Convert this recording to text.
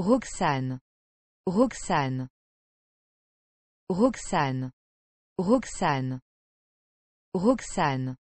Roxane. Roxane. Roxane. Roxane. Roxane.